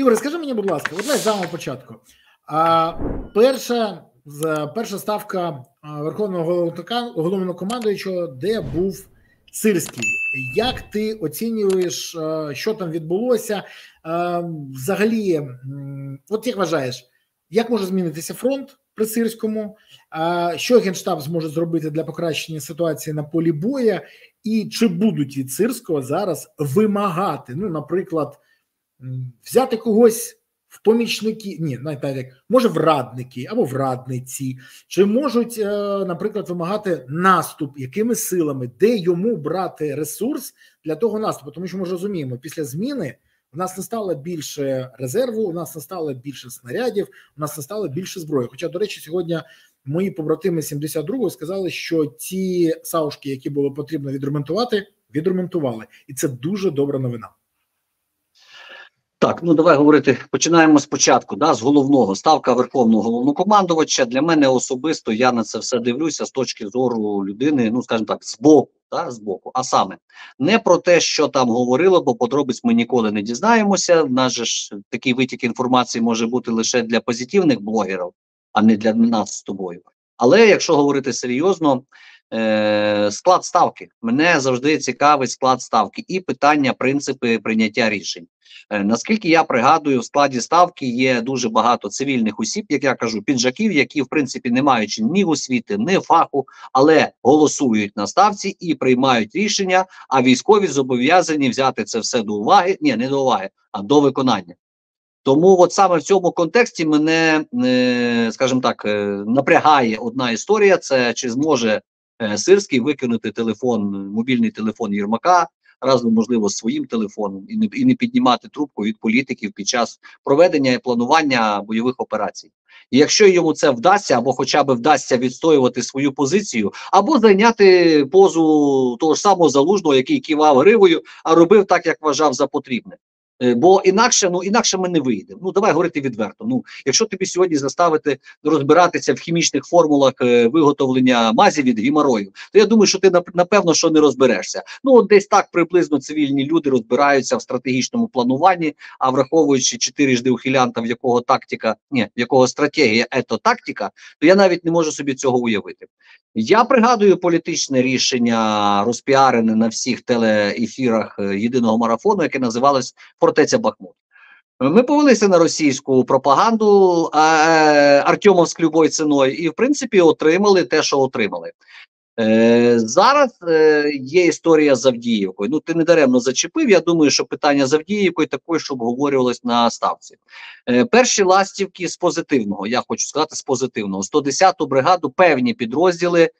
Ігор, скажи мені, будь ласка, от з самого початку. А, Перша перша ставка Верховного головнокомандуючого, де був Сирський. Як ти оцінюєш, що там відбулося? Взагалі, от як вважаєш, як може змінитися фронт при Сирському? Що Генштаб зможе зробити для покращення ситуації на полі боя, і чи будуть від Сирського зараз вимагати? Ну, наприклад, взяти когось в помічники, ні, навіть як може в радники або в радниці, чи можуть, е, наприклад, вимагати наступ якими силами, де йому брати ресурс для того наступу? Тому що ми ж розуміємо, після зміни у нас не стало більше резерву, у нас не стало більше снарядів, у нас не стало більше зброї. Хоча, до речі, сьогодні мої побратими 72-го сказали, що ті саушки, які було потрібно відремонтувати, відремонтували, і це дуже добра новина. Так, ну давай говорити. Починаємо спочатку. Да, з головного ставка верховного головнокомандувача. Для мене особисто я на це все дивлюся з точки зору людини. Ну скажімо так, з боку, да, з боку. А саме не про те, що там говорили, бо подробиць ми ніколи не дізнаємося. В нас же ж такий витік інформації може бути лише для позитивних блогерів, а не для нас з тобою. Але якщо говорити серйозно, е, склад ставки мене завжди цікавить склад ставки і питання, принципи прийняття рішень. Е, наскільки я пригадую, в складі ставки є дуже багато цивільних осіб, як я кажу, піджаків, які в принципі не маючи ні освіти, ні фаху, але голосують на ставці і приймають рішення. А військові зобов'язані взяти це все до уваги. Ні, не до уваги, а до виконання. Тому от саме в цьому контексті мене, е, скажімо так, напрягає одна історія: це чи зможе Сирський викинути телефон, мобільний телефон Єрмака, разом, можливо, з своїм телефоном і не і не піднімати трубку від політиків під час проведення і планування бойових операцій. І якщо йому це вдасться, або хоча б вдасться відстоювати свою позицію, або зайняти позу того ж самого залужного, який кивав гривою, а робив так, як вважав за потрібне. Е, бо інакше ну інакше ми не вийдемо. Ну давай говорити відверто. Ну якщо тобі сьогодні заставити розбиратися в хімічних формулах е, виготовлення мазі від гімарою, то я думаю, що ти напевно що не розберешся. Ну от десь так приблизно цивільні люди розбираються в стратегічному плануванні, а враховуючи чотирижди ухилянта, в якого тактика, ні, в якого стратегія, ето тактика, то я навіть не можу собі цього уявити. Я пригадую політичне рішення розпіарене на всіх телеефірах е, єдиного марафону, яке називалось фортеця Бахмут. Ми повелися на російську пропаганду е, Артемовськ любою ціною, і в принципі отримали те, що отримали. Е, Зараз е, є історія з Авдіївкою. Ну ти не даремно зачепив. Я думаю, що питання з Авдіївкою також що обговорювалось на ставці. Е, Перші ластівки з позитивного, я хочу сказати, з позитивного 110-ту бригаду певні підрозділи.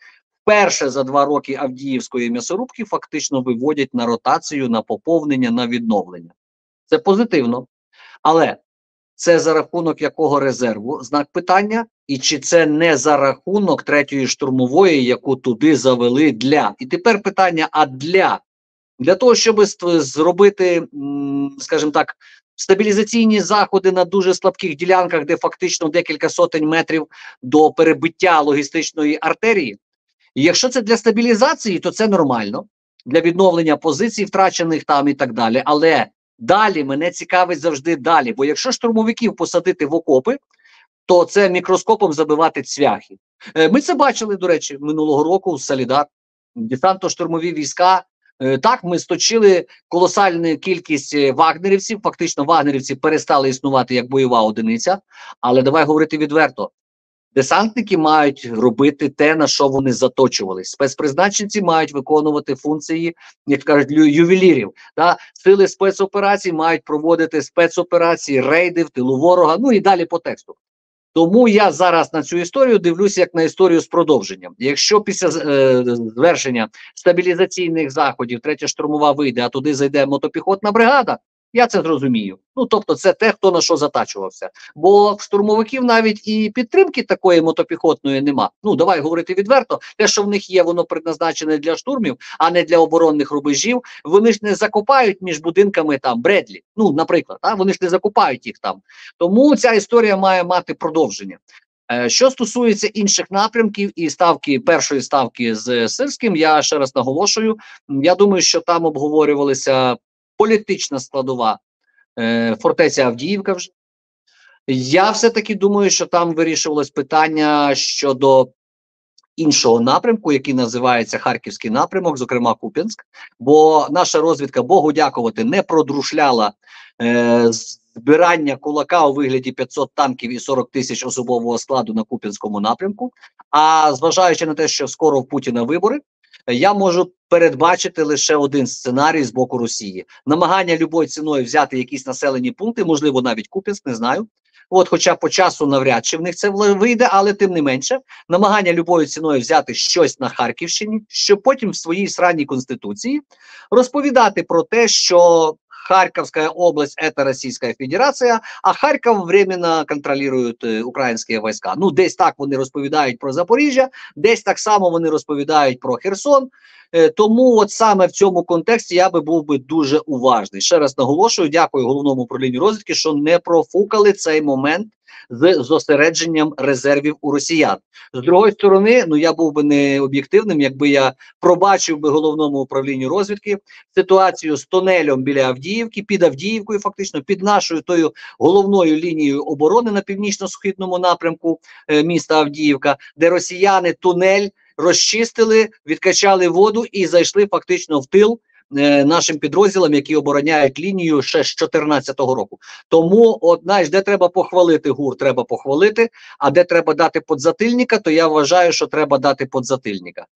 Перше за два роки Авдіївської м'ясорубки фактично виводять на ротацію, на поповнення, на відновлення. Це позитивно. Але це за рахунок якого резерву знак питання, і чи це не за рахунок третьої штурмової, яку туди завели для. І тепер питання: а для Для того, щоб зробити, скажімо так, стабілізаційні заходи на дуже слабких ділянках, де фактично декілька сотень метрів до перебиття логістичної артерії. І якщо це для стабілізації, то це нормально для відновлення позицій, втрачених там і так далі. Але Далі мене цікавить завжди далі. Бо якщо штурмовиків посадити в окопи, то це мікроскопом забивати цвяхи. Е, ми це бачили, до речі, минулого року в Солідар. Десантно-штурмові війська. Е, так, ми сточили колосальну кількість е, вагнерівців. Фактично, вагнерівці перестали існувати як бойова одиниця. Але давай говорити відверто: Десантники мають робити те, на що вони заточувались. Спецпризначенці мають виконувати функції, як кажуть, ювелірів. Та сили спецоперацій мають проводити спецоперації, рейди в тилу ворога. Ну і далі по тексту. Тому я зараз на цю історію дивлюся як на історію з продовженням. Якщо після е, звершення стабілізаційних заходів третя штурмова вийде, а туди зайде мотопіхотна бригада, я це зрозумію. Ну тобто, це те, хто на що затачувався. Бо в штурмовиків навіть і підтримки такої мотопіхотної нема. Ну давай говорити відверто. Те, що в них є, воно предназначене для штурмів, а не для оборонних рубежів. Вони ж не закопають між будинками там Бредлі. Ну, наприклад, а вони ж не закопають їх там. Тому ця історія має мати продовження. Е, що стосується інших напрямків і ставки першої ставки з Сирським, я ще раз наголошую. Я думаю, що там обговорювалися політична складова е, фортеця Авдіївка. Вже я все таки думаю, що там вирішувалось питання щодо іншого напрямку, який називається Харківський напрямок, зокрема Куп'янськ. Бо наша розвідка Богу дякувати не продрушляла е, збирання кулака у вигляді 500 танків і 40 тисяч особового складу на Куп'янському напрямку. А зважаючи на те, що скоро в Путіна вибори. Я можу передбачити лише один сценарій з боку Росії: намагання любою ціною взяти якісь населені пункти, можливо, навіть Куп'янськ, не знаю. От, хоча по часу навряд чи в них це вийде, але тим не менше, намагання любою ціною взяти щось на Харківщині, щоб потім в своїй сранній конституції розповідати про те, що Харьковская область это Российская Федерація, а Харьков временно контролюють е, українські війська. Ну, десь так вони розповідають про Запоріжжя, десь так само вони розповідають про Херсон. Е, тому, от саме в цьому контексті я би був би дуже уважний. Ще раз наголошую, дякую головному управлінню розвідки, що не профукали цей момент з зосередженням резервів у росіян. З другої сторони, ну я був би не об'єктивним, якби я пробачив би головному управлінню розвідки ситуацію з тунелем біля Авдіївки, під Авдіївкою, фактично під нашою тою головною лінією оборони на північно-східному напрямку е, міста Авдіївка, де росіяни тунель розчистили, відкачали воду і зайшли фактично в тил. Е, нашим підрозділам, які обороняють лінію ще з 2014 року, тому от знаєш, де треба похвалити гур, треба похвалити. А де треба дати подзатильника, то я вважаю, що треба дати подзатильника.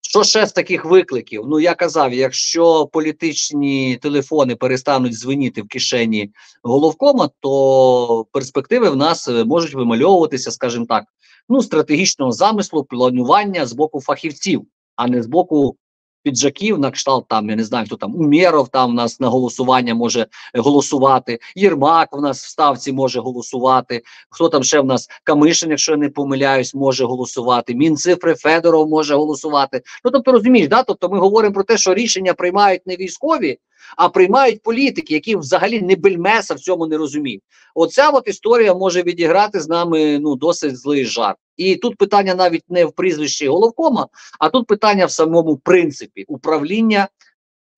Що ще з таких викликів? Ну я казав, якщо політичні телефони перестануть дзвеніти в кишені головкома, то перспективи в нас е, можуть вимальовуватися, скажімо так, ну стратегічного замислу, планування з боку фахівців, а не з боку піджаків на кшталт там, я не знаю, хто там Умєров там у нас на голосування може голосувати. Єрмак в нас в ставці може голосувати. Хто там ще в нас Камишин, якщо я не помиляюсь, може голосувати. Мінцифри Федоров може голосувати. Ну тобто розумієш, да? Тобто ми говоримо про те, що рішення приймають не військові, а приймають політики, які взагалі не бельмеса в цьому не розуміють. Оця от історія може відіграти з нами ну досить злий жарт. І тут питання навіть не в прізвищі головкома, а тут питання в самому принципі управління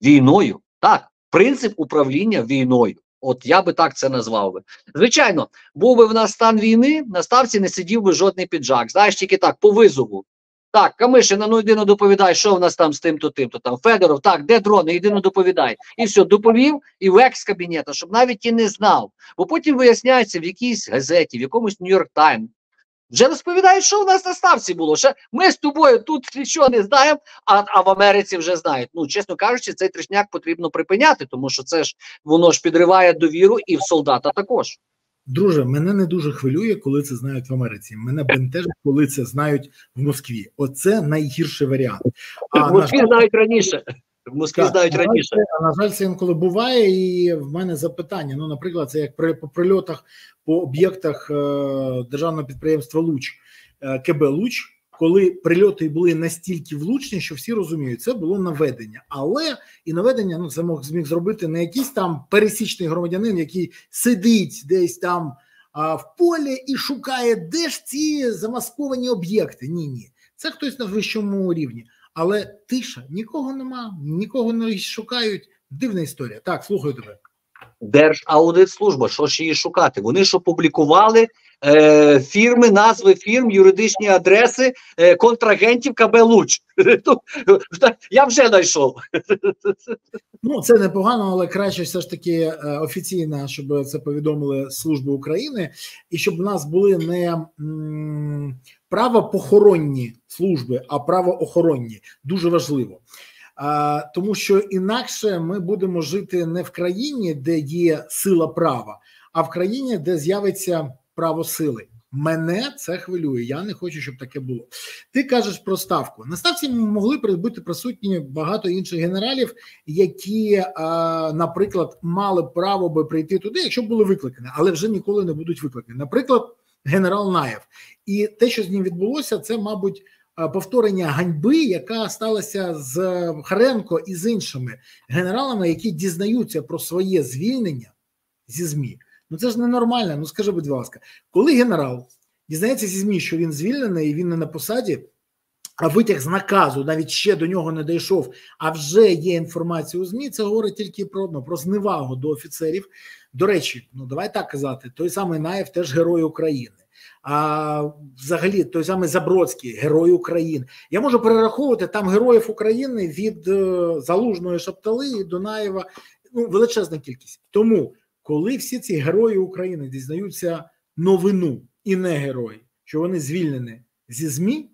війною. Так, принцип управління війною. От я би так це назвав би. Звичайно, був би в нас стан війни, на ставці не сидів би жодний піджак. Знаєш, тільки так, по визову. Так, Камишина, ну йди ну доповідай, що в нас там з тим-то, тим-то там. Федоров, так, де дрони, йди ну доповідай. І все, доповів і в екс кабінета, щоб навіть і не знав. Бо потім виясняється в якійсь газеті, в якомусь Нью-Йорк Тайм. Вже розповідають, що в нас на ставці було. Ще Ми з тобою тут нічого не знаємо, а а в Америці вже знають. Ну, чесно кажучи, цей тришняк потрібно припиняти, тому що це ж воно ж підриває довіру і в солдата також. Друже, мене не дуже хвилює, коли це знають в Америці. Мене бентежить, коли це знають в Москві. Оце найгірший варіант. А в Москві на... знають раніше. В Москві так, знають раніше. А на жаль, це інколи буває, і в мене запитання. Ну, наприклад, це як при по прильотах по об'єктах е, державного підприємства Луч е, КБ Луч коли прильоти були настільки влучні, що всі розуміють, це було наведення. Але і наведення ну це мог зміг зробити не якийсь там пересічний громадянин, який сидить десь там а, в полі і шукає, де ж ці замасковані об'єкти. Ні, ні, це хтось на вищому рівні. Але тиша нікого нема, нікого не шукають. Дивна історія. Так, слухаю тебе. Держаудитслужба, що ж її шукати? Вони ж опублікували е, фірми, назви фірм, юридичні адреси е, контрагентів КБ Луч. Я вже знайшов. Ну, це непогано, але краще все ж таки е, офіційно, щоб це повідомили Служби України, і щоб у нас були не правопохоронні служби, а правоохоронні. Дуже важливо. А, Тому що інакше ми будемо жити не в країні, де є сила права, а в країні, де з'явиться право сили. Мене це хвилює. Я не хочу, щоб таке було. Ти кажеш про ставку. На ставці могли бути присутні багато інших генералів, які, наприклад, мали право би прийти туди, якщо були викликані, але вже ніколи не будуть викликані. Наприклад, генерал Наєв, і те, що з ним відбулося, це мабуть повторення ганьби, яка сталася з Харенко і з іншими генералами, які дізнаються про своє звільнення зі ЗМІ. Ну це ж ненормально. Ну скажи, будь ласка, коли генерал дізнається зі ЗМІ, що він звільнений і він не на посаді, витяг з наказу навіть ще до нього не дійшов, а вже є інформація у ЗМІ, це говорить тільки про одно, про зневагу до офіцерів. До речі, ну давай так казати, той самий Наєв теж герой України. А взагалі той самий Забродський, герой України. Я можу перераховувати там героїв України від е, Залужної Шаптали і Дунаєва. Ну, величезна кількість. Тому, коли всі ці герої України дізнаються новину і не герої, що вони звільнені зі ЗМІ.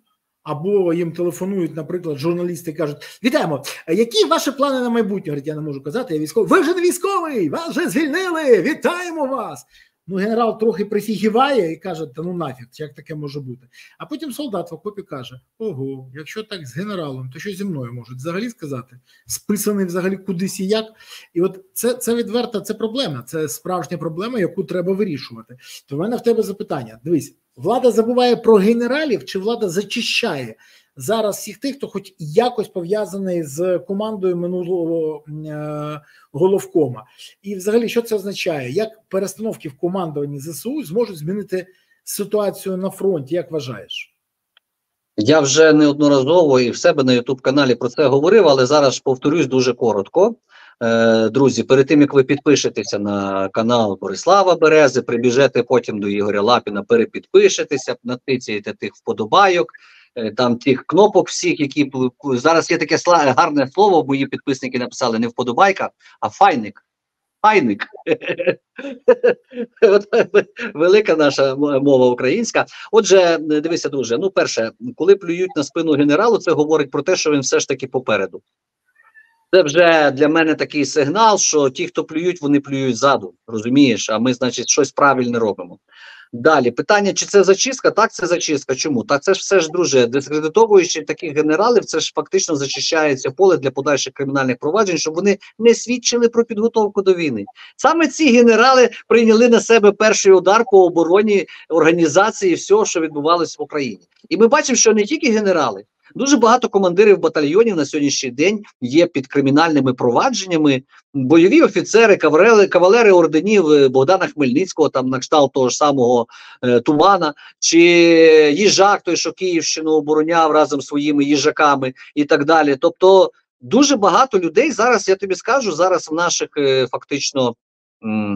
Або їм телефонують, наприклад, журналісти кажуть: Вітаємо! Які ваші плани на майбутнє? Говорить, я не можу казати, я військовий. Ви вже не військовий! Вас вже звільнили! Вітаємо вас! Ну, генерал трохи прифігіває і каже: Та ну нафіг, як таке може бути? А потім солдат в окопі каже: Ого, якщо так з генералом, то що зі мною можуть взагалі сказати? Списаний взагалі кудись і як. І от це це відверта, це проблема, це справжня проблема, яку треба вирішувати. То в мене в тебе запитання: дивись, влада забуває про генералів, чи влада зачищає зараз всіх тих, хто хоч якось пов'язаний з командою минулого е, головкома. І, взагалі, що це означає? Як перестановки в командуванні ЗСУ зможуть змінити ситуацію на фронті? Як вважаєш? Я вже неодноразово і в себе на Ютуб каналі про це говорив, але зараз повторюсь дуже коротко. Е, друзі, перед тим як ви підпишетеся на канал Борислава Берези, прибіжете потім до Ігоря Лапіна, перепідпишетеся, натицяєте тих вподобайок. Е, там тих кнопок всіх, які зараз є таке гарне слово, мої підписники написали не вподобайка, а файник. Файник. Велика наша мова українська. Отже, дивися, друже. Ну, перше, коли плюють на спину генералу, це говорить про те, що він все ж таки попереду. Це вже для мене такий сигнал, що ті, хто плюють, вони плюють ззаду. Розумієш, а ми, значить, щось правильне робимо. Далі питання: чи це зачистка? Так, це зачистка. Чому? Так це ж все ж друже, дискредитовуючи таких генералів, це ж фактично зачищається поле для подальших кримінальних проваджень, щоб вони не свідчили про підготовку до війни. Саме ці генерали прийняли на себе перший удар по обороні організації всього, що відбувалось в Україні, і ми бачимо, що не тільки генерали. Дуже багато командирів батальйонів на сьогоднішній день є під кримінальними провадженнями. Бойові офіцери, кавалери, кавалери орденів е, Богдана Хмельницького, там на кшталт того ж самого е, Тумана, чи їжак, той, що Київщину обороняв разом зі своїми їжаками і так далі. Тобто дуже багато людей зараз, я тобі скажу, зараз в наших е, фактично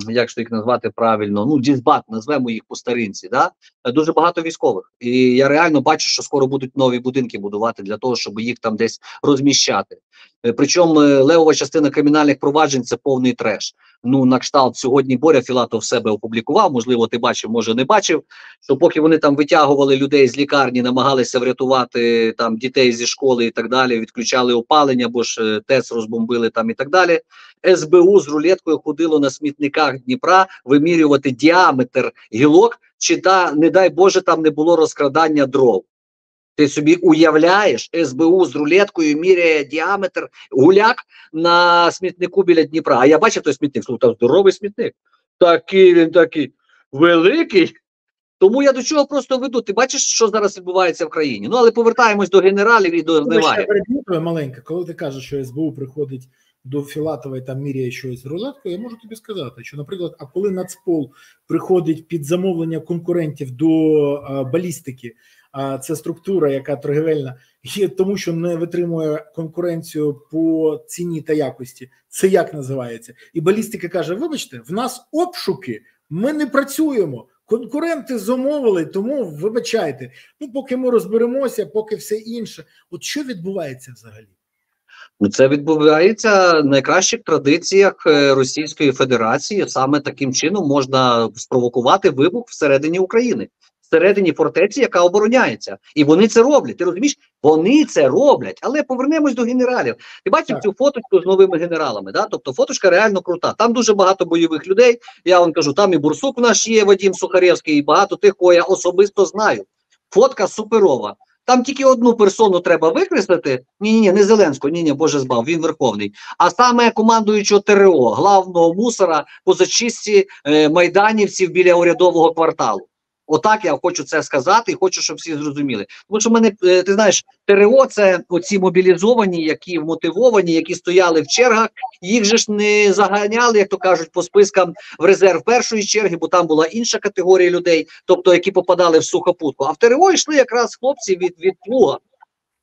як ж їх назвати правильно, ну дізбат, назвемо їх по старинці. Да? Дуже багато військових, і я реально бачу, що скоро будуть нові будинки будувати для того, щоб їх там десь розміщати. Е, причому е, левова частина кримінальних проваджень це повний треш. Ну на кшталт сьогодні Боря Філатов себе опублікував. Можливо, ти бачив, може не бачив. Що поки вони там витягували людей з лікарні, намагалися врятувати там дітей зі школи і так далі. Відключали опалення, бо ж е, ТЕЦ розбомбили там і так далі. СБУ з рулеткою ходило на смітниках Дніпра вимірювати діаметр гілок, чи та не дай Боже там не було розкрадання дров. Ти собі уявляєш, СБУ з рулеткою міряє діаметр гуляк на смітнику біля Дніпра. А я бачив той смітник, там здоровий смітник. Такий він такий великий. Тому я до чого просто веду. Ти бачиш, що зараз відбувається в країні. Ну але повертаємось до генералів і до зневаги. маленька, коли ти кажеш, що СБУ приходить до Філатова і там міряє щось з я можу тобі сказати, що, наприклад, а коли Нацпол приходить під замовлення конкурентів до а, балістики, а це структура, яка торгівельна, є тому, що не витримує конкуренцію по ціні та якості. Це як називається? І балістика каже: Вибачте, в нас обшуки, ми не працюємо. Конкуренти замовили, тому вибачайте. Ну, поки ми розберемося, поки все інше. От що відбувається взагалі? Ну, це відбувається в найкращих традиціях е, Російської Федерації. Саме таким чином можна спровокувати вибух всередині України всередині фортеці, яка обороняється, і вони це роблять. Ти розумієш? Вони це роблять, але повернемось до генералів. Ти бачив так. цю фоточку з новими генералами? Да? Тобто фоточка реально крута. Там дуже багато бойових людей. Я вам кажу, там і Бурсук наш є, Вадим Сухаревський, і багато тих, кого я особисто знаю. Фотка суперова. Там тільки одну персону треба викреслити. Ні, ні, не Зеленського, ні, ні, Боже збав, він верховний. А саме командуючого ТРО, главного мусора по зачистці е, майданівців біля урядового кварталу. Отак я хочу це сказати і хочу, щоб всі зрозуміли. Тому що мене е, ти знаєш, ТРО це оці мобілізовані, які мотивовані, які стояли в чергах. Їх же ж не заганяли, як то кажуть, по спискам в резерв першої черги, бо там була інша категорія людей, тобто які попадали в сухопутку. А в ТРО йшли якраз хлопці від від плуга.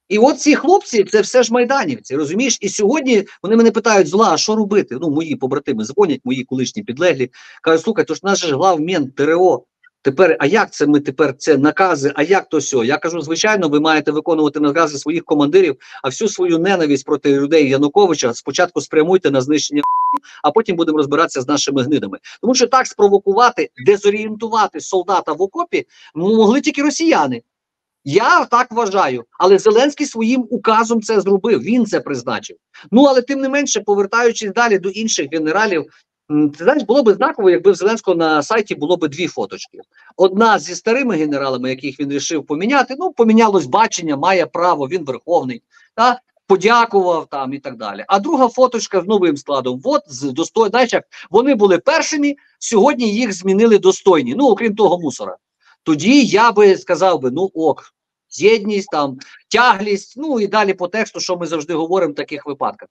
І от ці хлопці, це все ж майданівці, розумієш? І сьогодні вони мене питають, зла, а що робити? Ну, мої побратими дзвонять, мої колишні підлеглі. Кажуть, слухай, то ж наш же главмент ТРО. Тепер, а як це ми тепер це накази? А як то сьо? Я кажу, звичайно, ви маєте виконувати накази своїх командирів, а всю свою ненависть проти людей Януковича спочатку спрямуйте на знищення, а потім будемо розбиратися з нашими гнидами. Тому що так спровокувати, дезорієнтувати солдата в окопі могли тільки росіяни. Я так вважаю, але Зеленський своїм указом це зробив. Він це призначив. Ну але тим не менше, повертаючись далі до інших генералів, ти знаєш, було б знаково, якби в Зеленського на сайті було б дві фоточки. Одна зі старими генералами, яких він вирішив поміняти. Ну, помінялось бачення, має право, він верховний. Та подякував там і так далі. А друга фоточка з новим складом. От з достой, знаєш, як вони були першими, сьогодні їх змінили достойні. Ну, окрім того, мусора тоді я би сказав би, ну ок, єдність, там, тяглість, ну і далі по тексту, що ми завжди говоримо в таких випадках.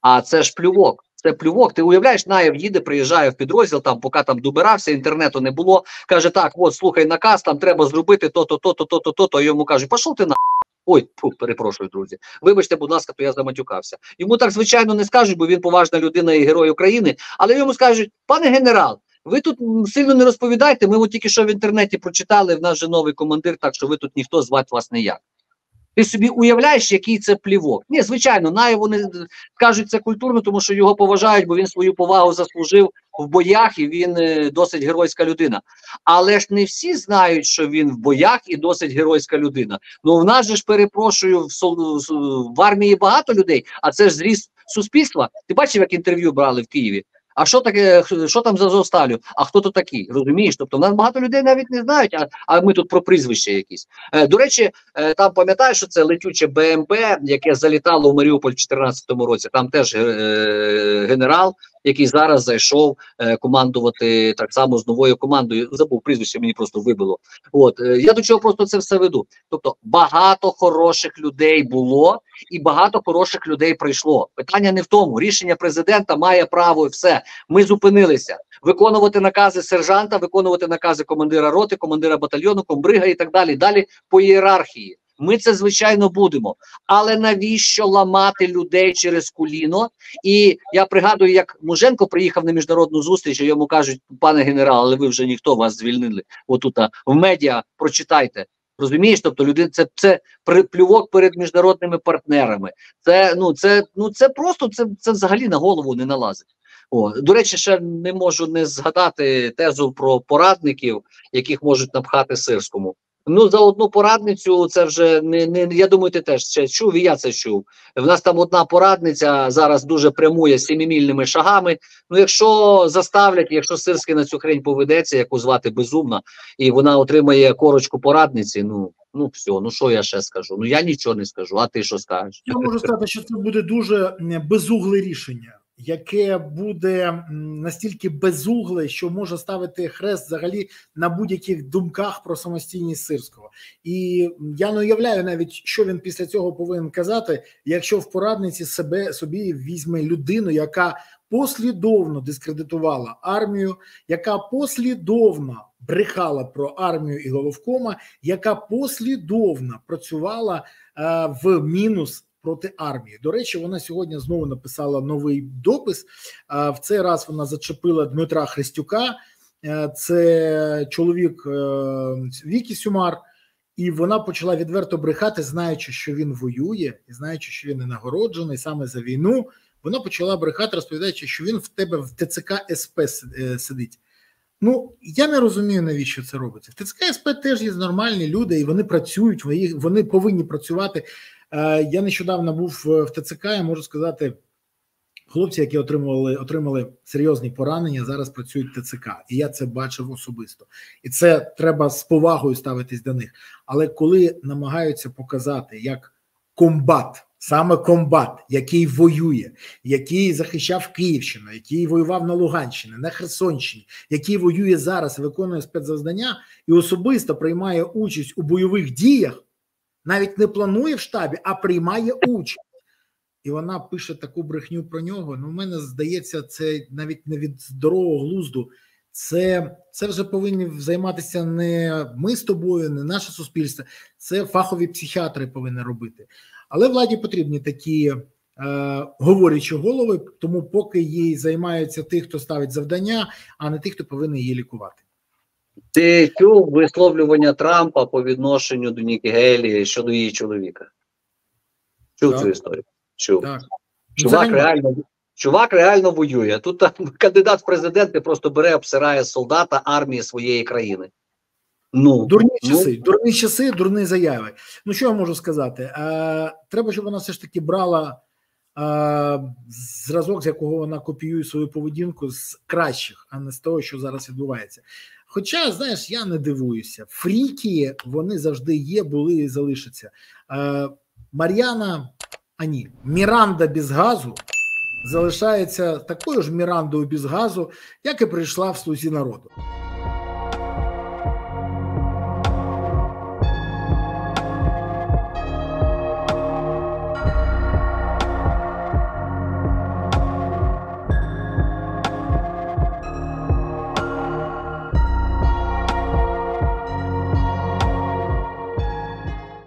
А це ж плювок. Це плювок. Ти уявляєш, Наєв їде, приїжджає в підрозділ, там, поки там добирався, інтернету не було. Каже, так, от слухай наказ, там треба зробити то-то, то-то, то-то, то-то. Йому кажуть, пішов ти на. Ой, фу, перепрошую, друзі. Вибачте, будь ласка, то я заматюкався. Йому так звичайно не скажуть, бо він поважна людина і герой України. Але йому скажуть, пане генерал, ви тут сильно не розповідайте. Ми от тільки що в інтернеті прочитали, в нас же новий командир, так що ви тут ніхто звати вас не як. Ти собі уявляєш, який це плівок? Ні, звичайно, най вони кажуть це культурно, тому що його поважають, бо він свою повагу заслужив в боях і він е, досить геройська людина. Але ж не всі знають, що він в боях і досить геройська людина. Ну в нас же ж перепрошую в, в армії багато людей, а це ж зріст суспільства. Ти бачив, як інтерв'ю брали в Києві? А що таке, що там за Зосталю? А хто то такий? Розумієш? Тобто нас багато людей навіть не знають, а а ми тут про прізвище якісь. Е, До речі, е, там пам'ятаєш, що це летюче БМП, яке залітало в Маріуполь в 2014 році. Там теж е, генерал який зараз зайшов е, командувати так само з новою командою. Забув прізвище, мені просто вибило. От е, я до чого просто це все веду. Тобто багато хороших людей було, і багато хороших людей прийшло. Питання не в тому. Рішення президента має право і все. Ми зупинилися. Виконувати накази сержанта, виконувати накази командира роти, командира батальйону, комбрига і так далі. Далі по ієрархії. Ми це звичайно будемо, але навіщо ламати людей через коліно? І я пригадую, як Муженко приїхав на міжнародну зустріч, і йому кажуть, пане генерал, але ви вже ніхто вас звільнили. Отут в медіа прочитайте. Розумієш, тобто людина це це плювок перед міжнародними партнерами. Це ну це ну це просто це це взагалі на голову не налазить. О, До речі, ще не можу не згадати тезу про порадників, яких можуть напхати сирському. Ну за одну порадницю це вже не не я думаю, ти теж ще чув. і Я це чув. В нас там одна порадниця зараз дуже прямує сімімільними шагами. Ну, якщо заставлять, якщо Сирський на цю хрень поведеться, яку звати безумна, і вона отримає корочку порадниці. Ну ну все, ну що я ще скажу? Ну я нічого не скажу. А ти що скажеш? Я можу сказати, що це буде дуже безугле рішення яке буде настільки безугле, що може ставити хрест взагалі на будь-яких думках про самостійність сирського, і я не уявляю навіть, що він після цього повинен казати, якщо в порадниці себе собі візьме людину, яка послідовно дискредитувала армію, яка послідовно брехала про армію і головкома, яка послідовно працювала е, в мінус проти армії. До речі, вона сьогодні знову написала новий допис. В цей раз вона зачепила Дмитра Христюка, е, це чоловік е, Вікі Сюмар, і вона почала відверто брехати, знаючи, що він воює, і знаючи, що він не нагороджений саме за війну. Вона почала брехати, розповідаючи, що він в тебе в ТЦК СП е, сидить. Ну я не розумію, навіщо це робиться. В ТЦК СП теж є нормальні люди, і вони працюють, вони повинні працювати. Е, я нещодавно був в ТЦК. Я можу сказати, хлопці, які отримували отримали серйозні поранення, зараз працюють в ТЦК, і я це бачив особисто. І це треба з повагою ставитись до них. Але коли намагаються показати як комбат. Саме комбат, який воює, який захищав Київщину, який воював на Луганщині, на Херсонщині, який воює зараз, виконує спецзавдання і особисто приймає участь у бойових діях, навіть не планує в штабі, а приймає участь. І вона пише таку брехню про нього. Ну, мене здається, це навіть не від здорового глузду. Це це вже повинні займатися не ми з тобою, не наше суспільство. Це фахові психіатри повинні робити. Але владі потрібні такі е, говорячі голови, тому поки їй займаються ті, хто ставить завдання, а не ті, хто повинен її лікувати. Ти чув висловлювання Трампа по відношенню до Нікі Гейлі щодо її чоловіка? Чув Так. цю історію? Чув. Так. Чувак реально, чувак реально воює. Тут там, кандидат в президенти просто бере, обсирає солдата армії своєї країни. Ну, Дурні ну, часи, дурні часи, дурні заяви. Ну що я можу сказати? Е, треба, щоб вона все ж таки брала е, зразок, з якого вона копіює свою поведінку з кращих, а не з того, що зараз відбувається. Хоча, знаєш, я не дивуюся. Фріки вони завжди є, були і залишаться. Е, Мар'яна, а ні, Міранда без газу залишається такою ж Мірандою без газу, як і прийшла в слузі народу.